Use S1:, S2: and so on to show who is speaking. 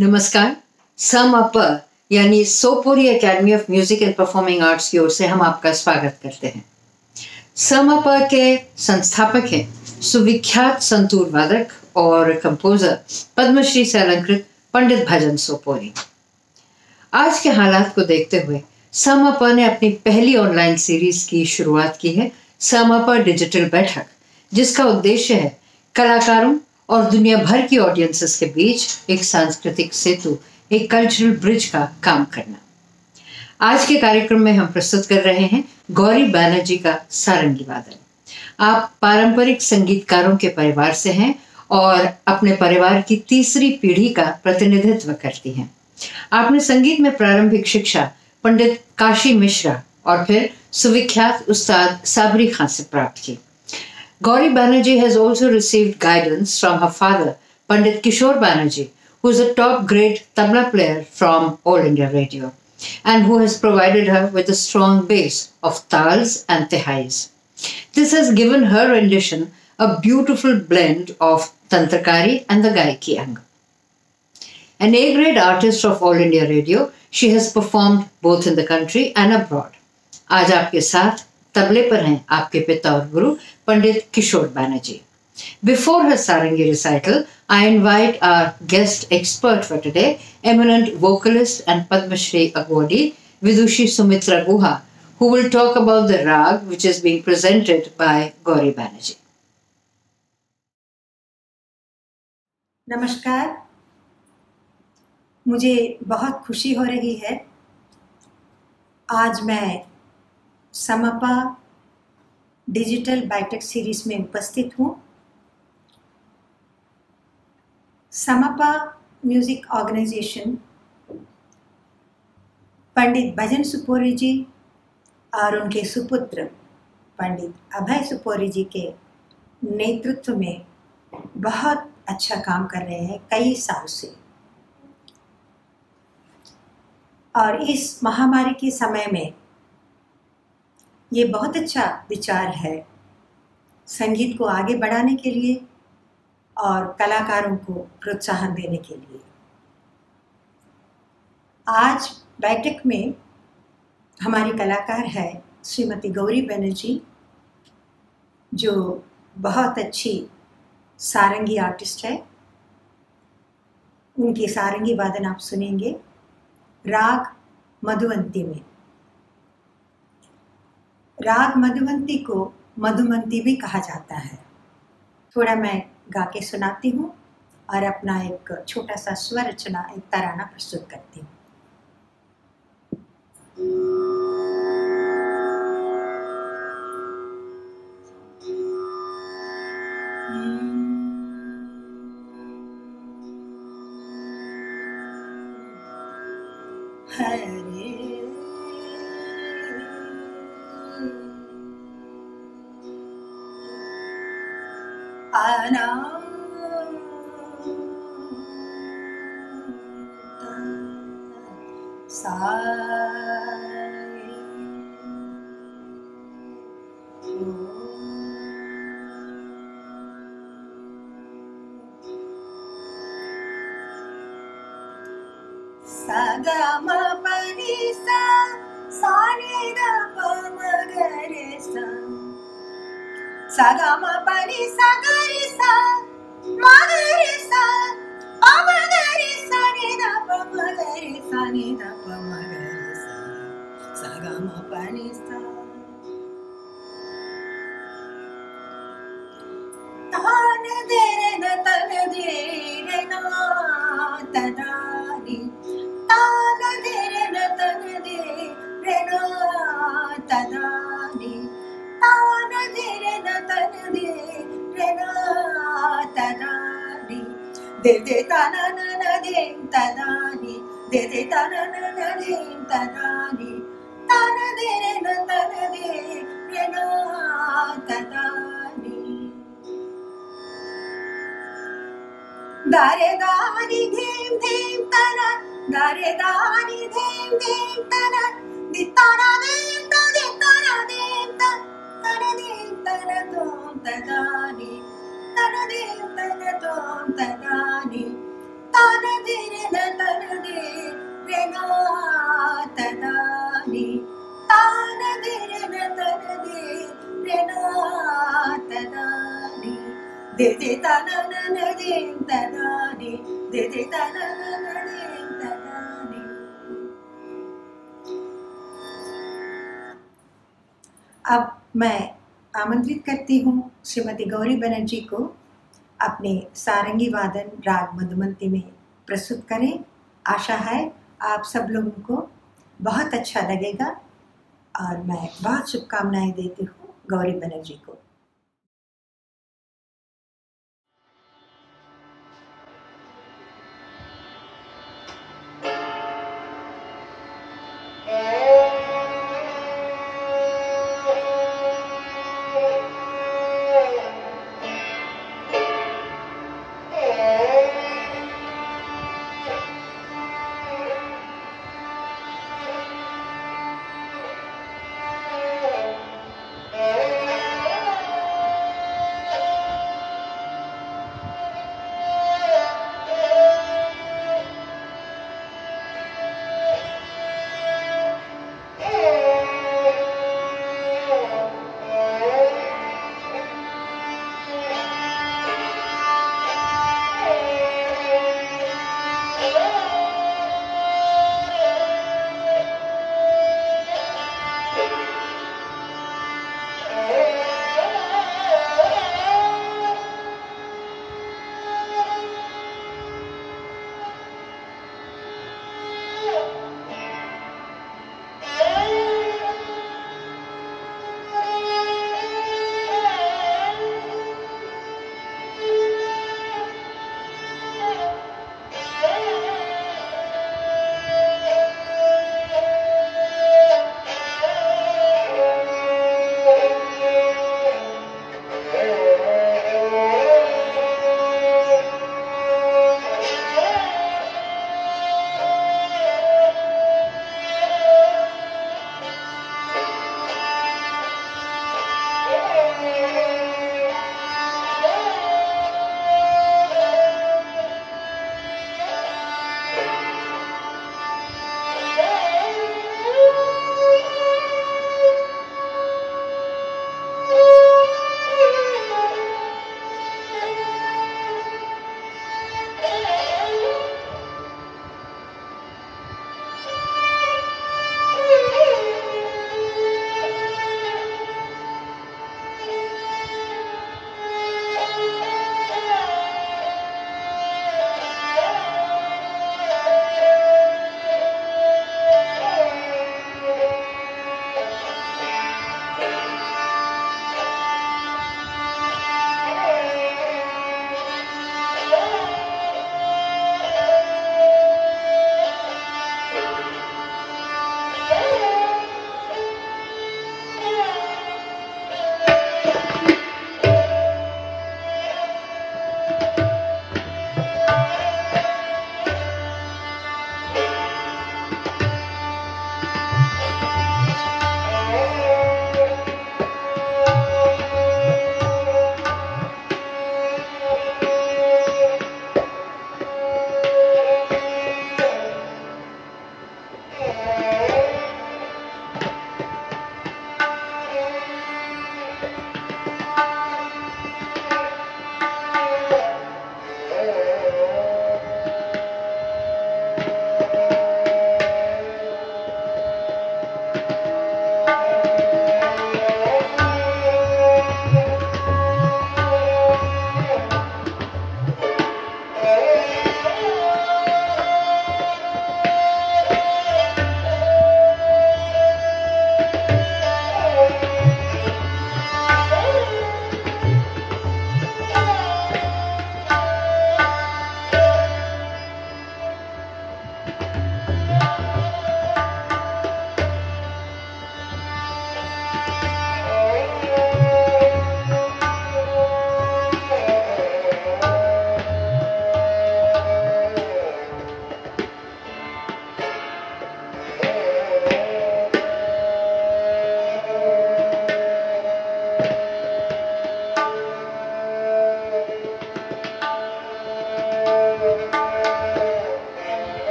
S1: नमस्कार। Sum up यानी Sopori academy of music and performing arts की ओर से हम आपका स्वागत करते हैं। सम अप के संस्थापक हैं सुविख्यात संतूर वादक और कंपोजर पद्मश्री से अलंकृत पंडित भजन सोपोरी आज के हालात को देखते हुए सम अप ने अपनी पहली ऑनलाइन सीरीज़ की शुरुआत की है। सम अप डिजिटल बैठक जिसका उद्देश्य है कलाकारों और दुनिया भर की ऑडियंसेस के बीच एक सांस्कृतिक सेतु, एक कल्चरल ब्रिज का काम करना। आज के कार्यक्रम में हम प्रस्तुत कर रहे हैं गौरी बैनर्जी का सारंगी वादन आप पारंपरिक संगीतकारों के परिवार से हैं और अपने परिवार की तीसरी पीढ़ी का प्रतिनिधित्व करती हैं। आपने संगीत में प्रारंभिक शिक्षा पंडित काशी मिश्रा और फिर सुविख्यात उस्ताद साबरी खान से प्राप्त की। Gauri Banerjee has also received guidance from her father, Pandit Kishore Banerjee, who is a top grade tabla player from All India Radio and who has provided her with a strong base of tals and tehais. This has given her rendition a beautiful blend of Tantrakari and the Gaiki angle. An A grade artist of All India Radio, she has performed both in the country and abroad. Aaj Aapke Saath तबले पर हैं आपके पिता और गुरु पंडित किशोर Banerjee Before her Sarangi recital, I invite our guest expert for today, eminent vocalist and Padma Shri awardee, Vidushi Sumitra Guha, who will talk about the rag which is being presented by Gauri Banerjee.
S2: नमस्कार मुझे बहुत खुशी हो रही है आज मैं समपा digital biotech series में उपस्थित हूँ। समपा म्यूज़िक ऑर्गेनाइजेशन पंडित भजन सुपोरी जी और उनके सुपुत्र पंडित अभय सुपोरी जी के नेतृत्व में बहुत अच्छा काम कर रहे हैं कई साल से। और इस महामारी के समय में ये बहुत अच्छा विचार है संगीत को आगे बढ़ाने के लिए और कलाकारों को प्रोत्साहन देने के लिए। आज बैठक में हमारी कलाकार है श्रीमती गौरी बनर्जी, जो बहुत अच्छी सारंगी आर्टिस्ट है। उनकी सारंगी वादन आप सुनेंगे। राग मधुवंती में। राग मधुमंती को मधुमंती भी कहा जाता है। थोड़ा मैं गा के सुनाती हूँ और अपना एक छोटा सा स्वर रचना एक तराना प्रस्तुत करती हूँ। Ananta. Sa दे दे तान न न दे तदानी दे दे तान न न दे तदानी तान दे रे न तन दे रे ना तदानी दारे दानी धीम धीम तना दारे दानी धीम धीम तना दिताना देम ता दिताना देम ता तना देम तना तोम तदानी अब मैं आमंत्रित करती हूँ श्रीमती गौरी बनर्जी को अपने सारंगी वादन राग मधुमंती में प्रस्तुत करें। आशा है आप सब लोगों को बहुत अच्छा लगेगा और मैं बहुत शुभकामनाएँ देती हूँ गौरी बनर्जी को।